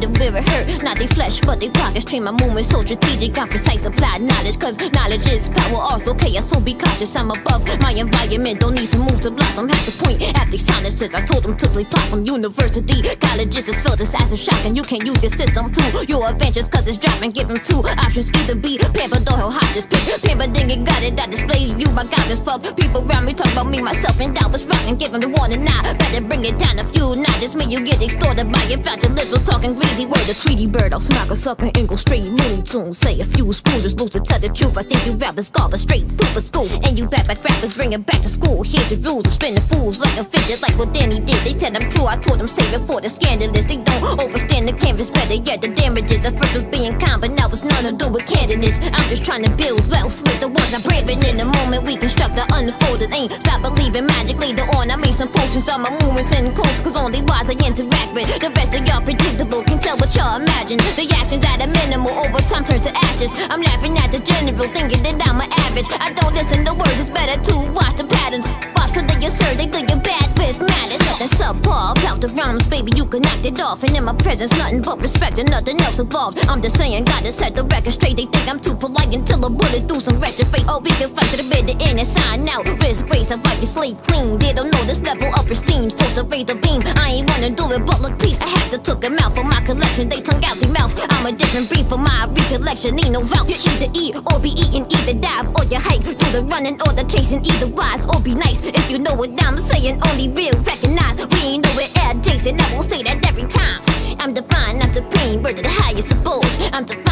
it where it hurt. Not they flesh, but they pockets. Train my movements so strategic. I'm precise, applied knowledge. Cause knowledge is power. Also chaos, so be cautious. I'm above my environment. Don't need to move to blossom. Have to point at these sinuses. I told them to play possum. University, colleges just felt this as a shock. And you can't use your system to your adventures. Cause it's dropping. Give them two options. Either be pampered or he'll hot just pick. Pampered, then you got it. I display you. My God, just fuck. People around me talk about me, myself, and doubt was rocking. Give them the warning now. Better bring it down a few Not just Me, you get extorted by your. Your lips was talking greasy. Word the Tweety bird. I'll smack a sucker and go straight. Looney Tunes. Say a few screws lose to tell the truth. I think you rappers garbage straight poop school. And you back back rappers bring it back to school. Here's the rules. I'm spinning fools like a fidget, like what Danny did. They said I'm true. I told them save it for the scandalous. They don't overstand the canvas better yet. The damages at first was being kind, but now it's none to do with candidness. I'm just trying to build wealth with the ones I'm braving. In the moment we construct the unfolded. Ain't stop believing magic later on. I made some potions on my movements and codes. Cause only wise I interact with. The rest of y'all predictable. Can tell what y'all imagine. The actions at a minimal over time turn to ashes. I'm laughing at the general, thinking that I'm an average. I don't listen to words, it's better to watch the patterns. Watch for they assert they do you bad with malice. Nothing subpar the rhymes, baby, you can knock it off. And in my presence, nothing but respect and nothing else involved. I'm just saying, gotta set the record straight. They think I'm too polite until a bullet through some wretched face. Oh, we can fight to the bitter end and sign out. With grace, I wipe your slate clean. They don't know this level of pristine. Forced to raise the beam. I ain't wanna do it, but look, peace. I have him out for my collection. They tongue out the mouth. I'm a different breed for my recollection. Need no vouch. You either eat or be eaten, either dive or you hike. Do the running or the chasing, either wise or be nice. If you know what I'm saying, only real recognize. We ain't know it adjacent. I won't say that every time. I'm divine, I'm supreme, word to the highest suppose. I'm divine,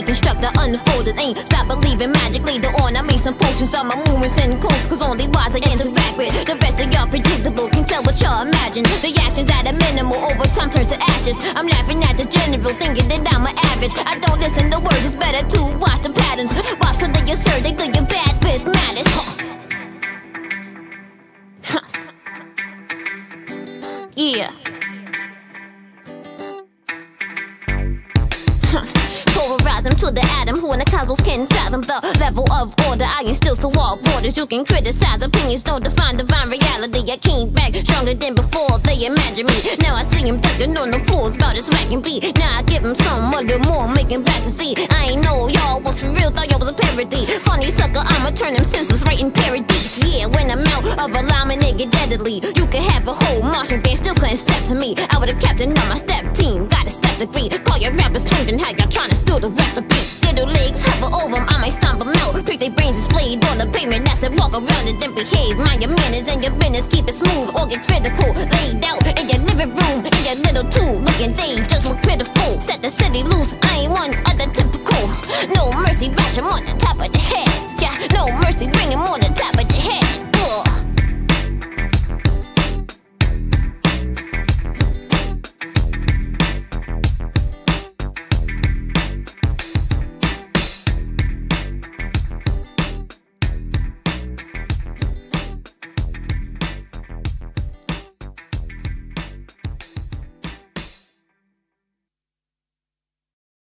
in the the unfolded. Ain't stop believing magic later on. I made some potions on my movements and codes, cause only wise I interact with. The rest of y'all predictable, can tell what y'all imagine. The actions at a minimal, over time turn to ashes. I'm laughing at the general, thinking that I'm an average. I don't listen to words, it's better to watch the patterns. Watch for they assert they do you bad with malice. Huh. Yeah. Polarize them to the atom, who in the cosmos can fathom the level of order. I instill to all You can criticize opinions, don't define divine reality. I came back stronger than before. They imagine me. Now I see him ducking on the fools about his whacking beat. Now I give him some a little more, making back to see. I ain't know y'all was for real, thought y'all was a parody. Funny sucker, I'ma turn them senses right in paradise. Yeah, when I'm out of alignment, get deadly. You could have a whole marching band, still couldn't step to me. I would've captain on my step team, got a step degree. Call your rappers plain how y'all trying to steal the rap recipe. Little legs hover over over 'em, I might stomp 'em out. Pick their brains displayed on the pavement. That's it, walk around and then behave. Mind your manners and your business, keep it smooth or get critical. Laid out in your living room, in your little tool. Looking, they just look pitiful. Set the city loose, I ain't one of the typical. No mercy, bash him on the top of the head. Yeah, no mercy, bring him on